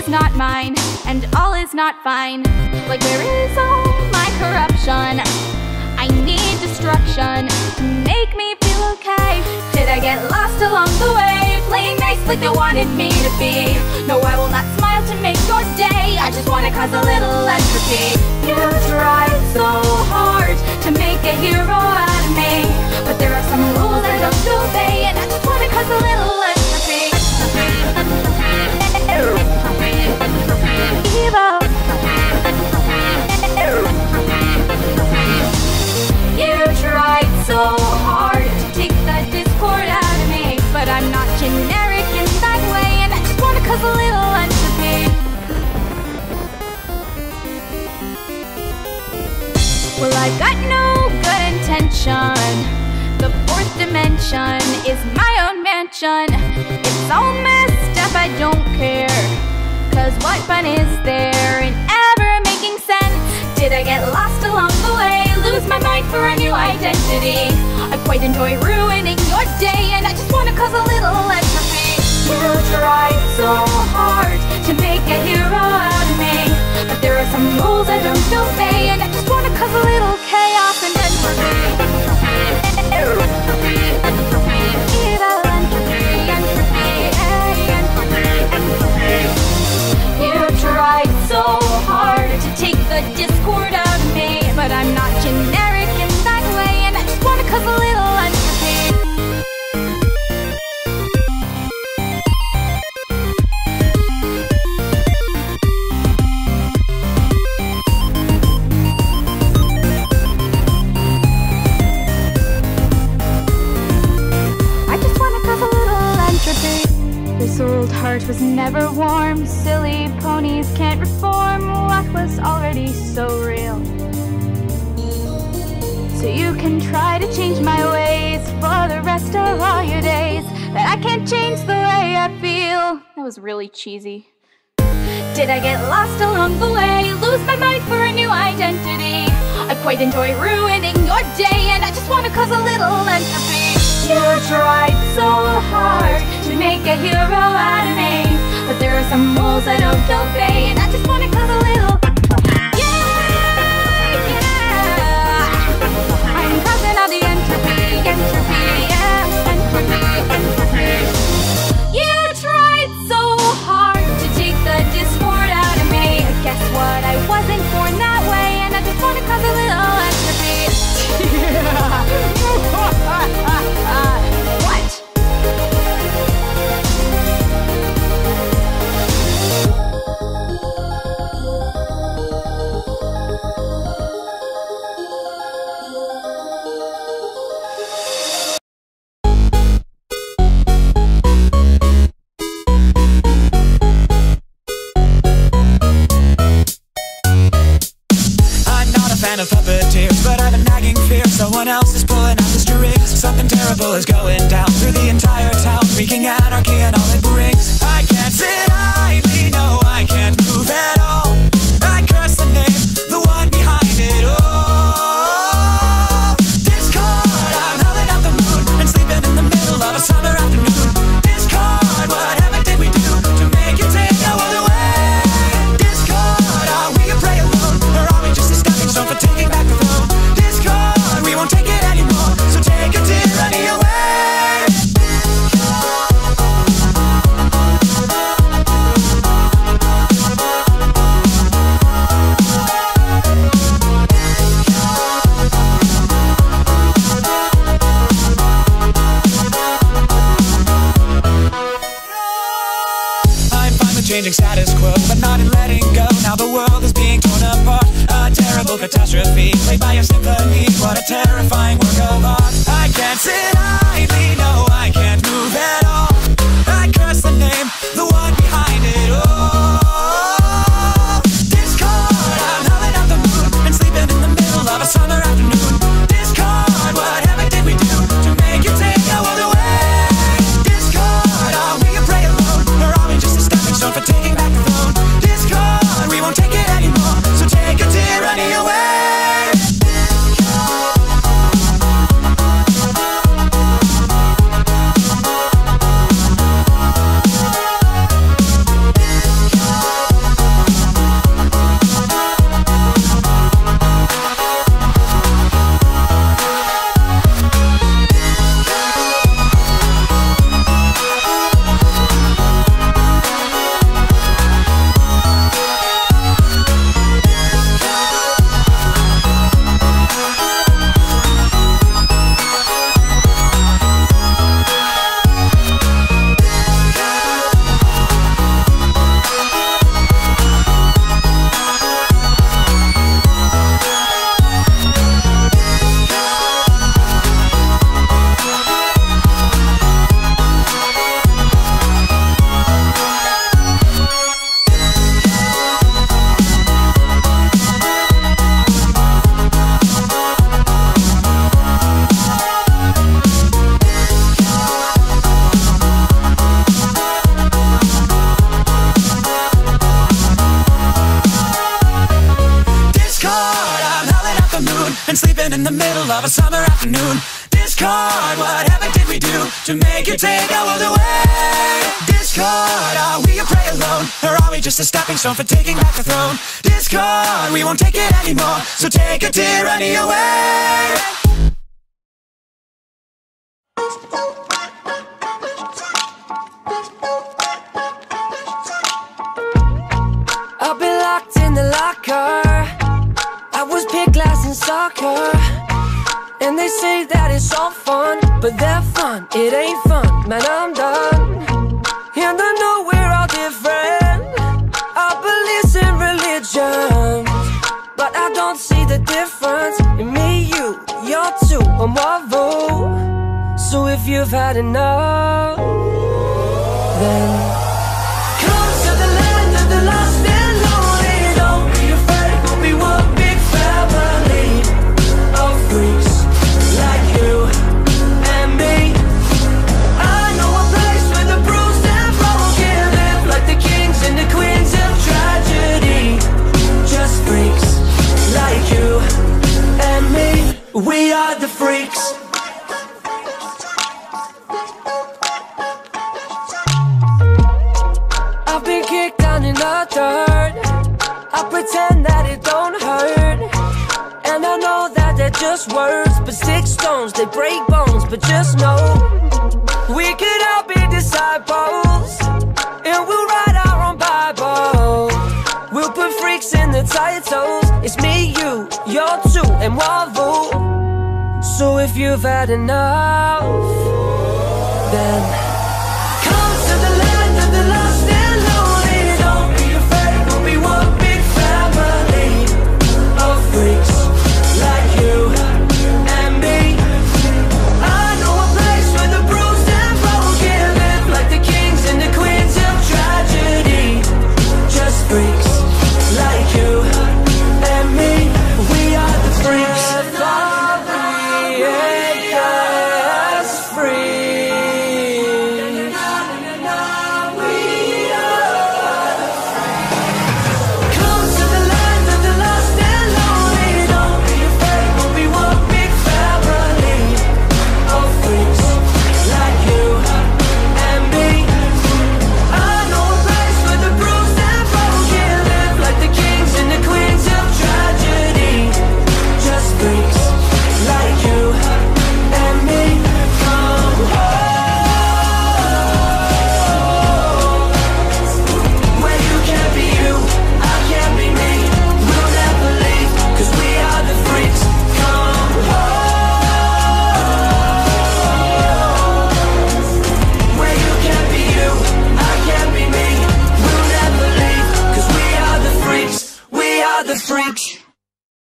is not mine, and all is not fine. Like, where is all my corruption? I need destruction to make me feel okay. Did I get lost along the way? Playing nice like they wanted me to be. No, I will not smile to make your day. I just wanna cause a little entropy. You tried so hard to make a hero I've got no good intention. The fourth dimension is my own mansion. It's all messed up, I don't care. Cause what fun is there in ever making sense? Did I get lost along the way? Lose my mind for a new identity? I quite enjoy ruining your day, and I just wanna cause a little entropy. Tried so hard to make a hero out of me, but there are some rules I don't obey, and I just wanna cause a little chaos and entropy, old was never warm. Silly ponies can't reform what was already so real. So you can try to change my ways for the rest of all your days. But I can't change the way I feel. That was really cheesy. Did I get lost along the way? Lose my mind for a new identity? I quite enjoy ruining your day, and I just wanna cause a little entropy. You tried so hard make a hero out of me, but there are some rules I don't obey, and I just wanna cause a little. Of puppeteers, but I've a nagging fear someone else is pulling out the strings. Something terrible is going down through the entire town, wreaking anarchy and all it brings. Changing status quo, but not in letting go. Now the world is being torn apart. A terrible catastrophe, played by a symphony. What a terrifying work of art. I can't sit of a summer afternoon. Discord, what heaven did we do to make you take our world away? Discord, are we a prey alone? Or are we just a stepping stone for taking back the throne? Discord, we won't take it anymore, so take your tyranny away. I've been locked in the locker. I was picked last in soccer. And they say that it's all fun, but that fun, it ain't fun. Man, I'm done. And I know we're all different. Our beliefs in religion. But I don't see the difference in me, you, you're two, or Marvel. So if you've had enough, then I pretend that it don't hurt. And I know that they're just words, but stick stones, they break bones. But just know, we could all be disciples. And we'll write our own Bible. We'll put freaks in the titles. It's me, you, you're two, and Marvel. So if you've had enough, then.